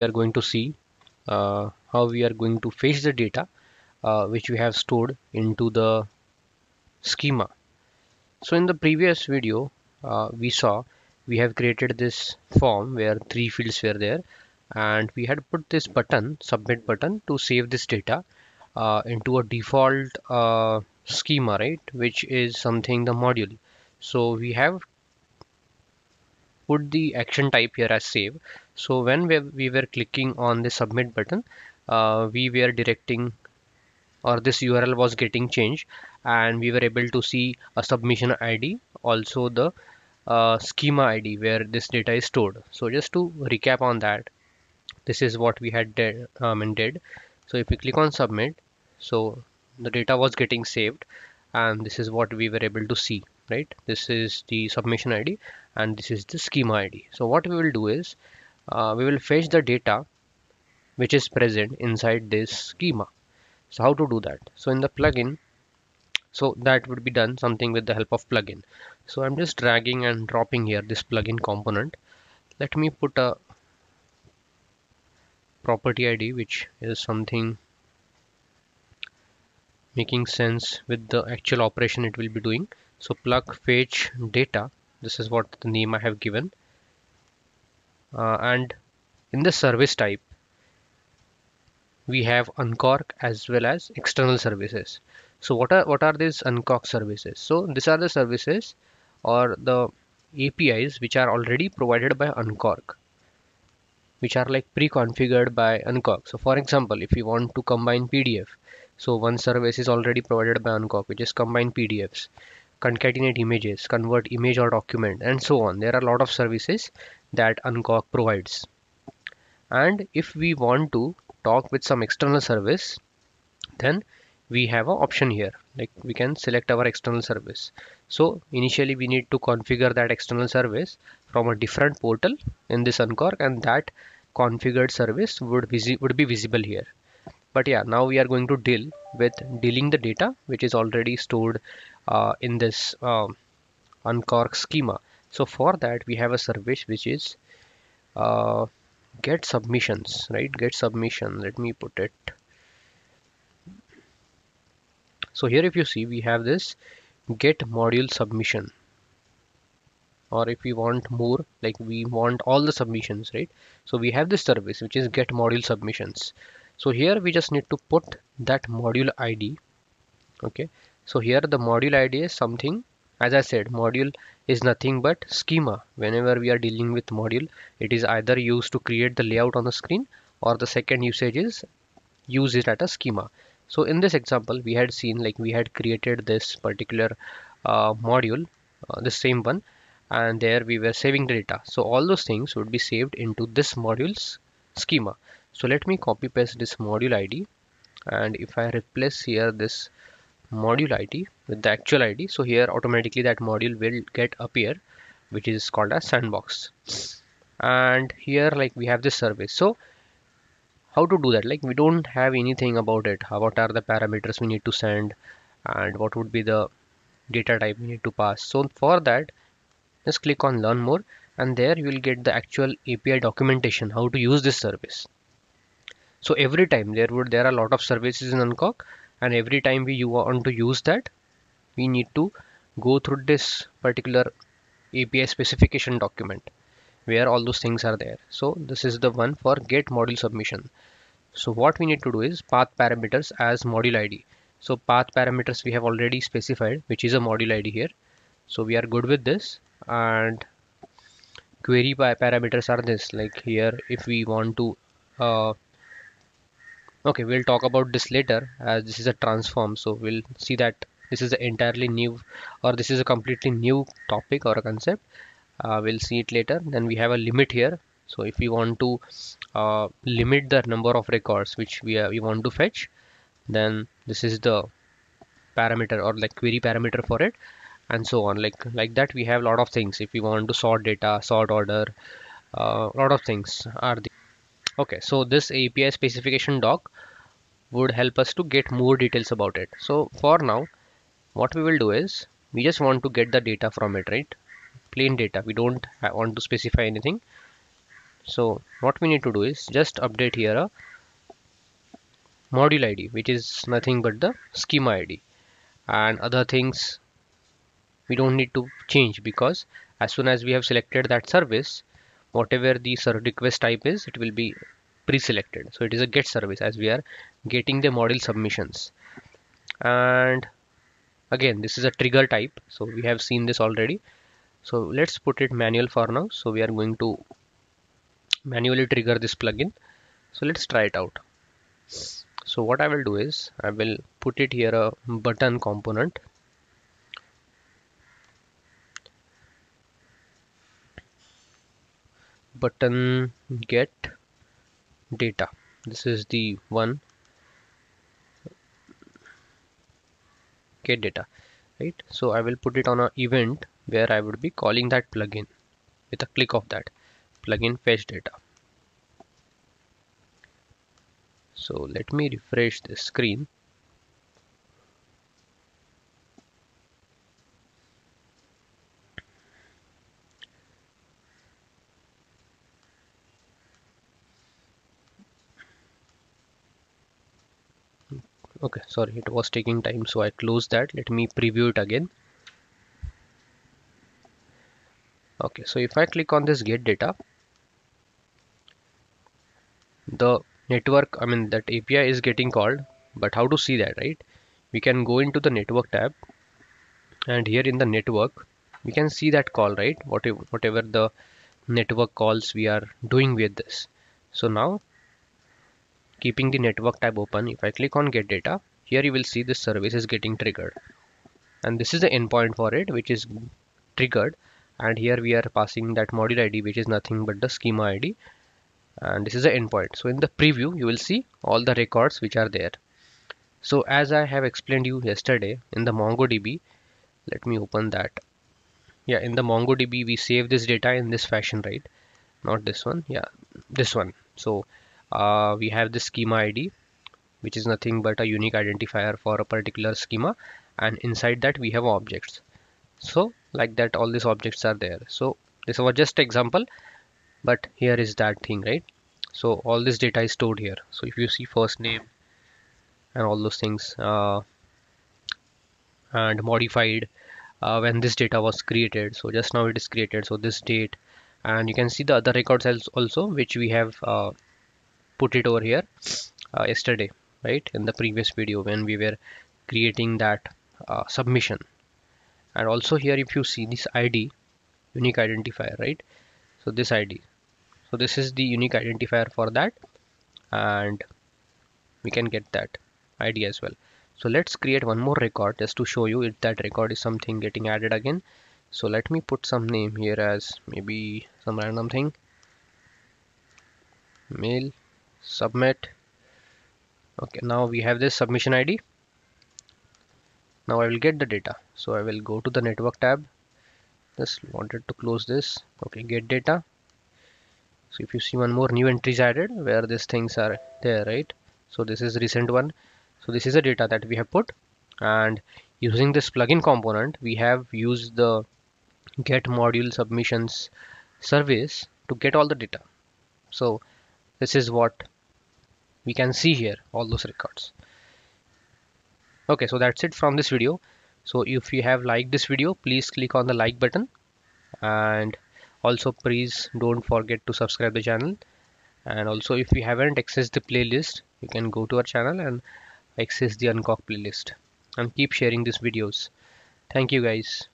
we are going to see uh, how we are going to fetch the data uh, which we have stored into the schema. So in the previous video uh, we saw we have created this form where three fields were there and we had put this button submit button to save this data uh, into a default uh, schema right which is something the module so we have put the action type here as save. So when we, we were clicking on the submit button uh, we were directing or this URL was getting changed and we were able to see a submission ID also the uh, schema ID where this data is stored. So just to recap on that this is what we had did, um, and did. So if we click on submit so the data was getting saved and this is what we were able to see right? This is the submission id and this is the schema id so what we will do is uh, we will fetch the data which is present inside this schema. So how to do that? So in the plugin so that would be done something with the help of plugin. So i'm just dragging and dropping here this plugin component. Let me put a property id which is something making sense with the actual operation it will be doing so plug fetch data. This is what the name I have given. Uh, and in the service type we have Unqork as well as external services. So what are what are these Unqork services? So these are the services or the APIs which are already provided by Unqork which are like pre-configured by Unqork. So for example if you want to combine pdf so one service is already provided by Unqork, which is combine PDFs, concatenate images, convert image or document, and so on. There are a lot of services that Unqork provides. And if we want to talk with some external service, then we have an option here like we can select our external service so initially we need to configure that external service from a different portal in this Unqork and that configured service would, would be visible here but yeah now we are going to deal with dealing the data which is already stored uh, in this uh, Unqork schema. So for that we have a service which is uh, get submissions right? Get submission let me put it. So here if you see we have this get module submission. Or if we want more like we want all the submissions right? So we have this service which is get module submissions so here we just need to put that module id okay. So here the module id is something as i said module is nothing but schema. Whenever we are dealing with module it is either used to create the layout on the screen or the second usage is use it at a schema. So in this example we had seen like we had created this particular uh, module uh, the same one and there we were saving the data. So all those things would be saved into this module's schema so let me copy paste this module id and if I replace here this module id with the actual id so here automatically that module will get appear which is called as sandbox. And here like we have this service so how to do that? Like we don't have anything about it. What are the parameters we need to send and what would be the data type we need to pass? So for that just click on learn more and there you will get the actual API documentation how to use this service so every time there would there are a lot of services in Unqork and every time we want to use that we need to go through this particular api specification document where all those things are there. So this is the one for get module submission. So what we need to do is path parameters as module id so path parameters we have already specified which is a module id here. So we are good with this and query parameters are this like here if we want to uh, okay we'll talk about this later as this is a transform so we'll see that this is an entirely new or this is a completely new topic or a concept. Uh, we'll see it later. Then we have a limit here. So if we want to uh, limit the number of records which we, uh, we want to fetch then this is the parameter or like query parameter for it and so on. Like like that we have a lot of things. If we want to sort data sort order a uh, lot of things are the okay so this API specification doc would help us to get more details about it. So for now what we will do is we just want to get the data from it right? Plain data. We don't want to specify anything. So what we need to do is just update here a module id which is nothing but the schema id and other things we don't need to change because as soon as we have selected that service whatever the request type is it will be pre-selected. So it is a get service as we are getting the model submissions. And again this is a trigger type. So we have seen this already. So let's put it manual for now. So we are going to manually trigger this plugin. So let's try it out. So what I will do is I will put it here a button component button get data. This is the one. Get data right? So I will put it on an event where I would be calling that plugin with a click of that. Plugin fetch data. So let me refresh the screen okay sorry it was taking time so I close that. Let me preview it again. Okay so if I click on this get data the network I mean that API is getting called but how to see that right? We can go into the network tab and here in the network we can see that call right? Whatever whatever the network calls we are doing with this. So now keeping the network tab open. If I click on get data here you will see this service is getting triggered. And this is the endpoint for it which is triggered. And here we are passing that module ID which is nothing but the schema ID and this is the endpoint. So in the preview you will see all the records which are there. So as I have explained you yesterday in the MongoDB let me open that. Yeah in the MongoDB we save this data in this fashion right? Not this one. Yeah this one. So uh, we have the schema id which is nothing but a unique identifier for a particular schema. And inside that we have objects. So like that all these objects are there. So this was just example but here is that thing right? So all this data is stored here. So if you see first name and all those things uh, and modified uh, when this data was created. So just now it is created. So this date. And you can see the other records also which we have uh, put it over here uh, yesterday right? In the previous video when we were creating that uh, submission. And also here if you see this id unique identifier right? So this id so this is the unique identifier for that. And we can get that id as well. So let's create one more record just to show you if that record is something getting added again. So let me put some name here as maybe some random thing. Mail submit. Okay now we have this submission id now I will get the data. So I will go to the network tab. Just wanted to close this. Okay get data. So if you see one more new entries added where these things are there right? So this is recent one. So this is the data that we have put. And using this plugin component we have used the get module submissions service to get all the data. So this is what we can see here all those records. Okay so that's it from this video. So if you have liked this video please click on the like button. And also please don't forget to subscribe the channel. And also if you haven't accessed the playlist you can go to our channel and access the Unqork playlist. And keep sharing these videos. Thank you guys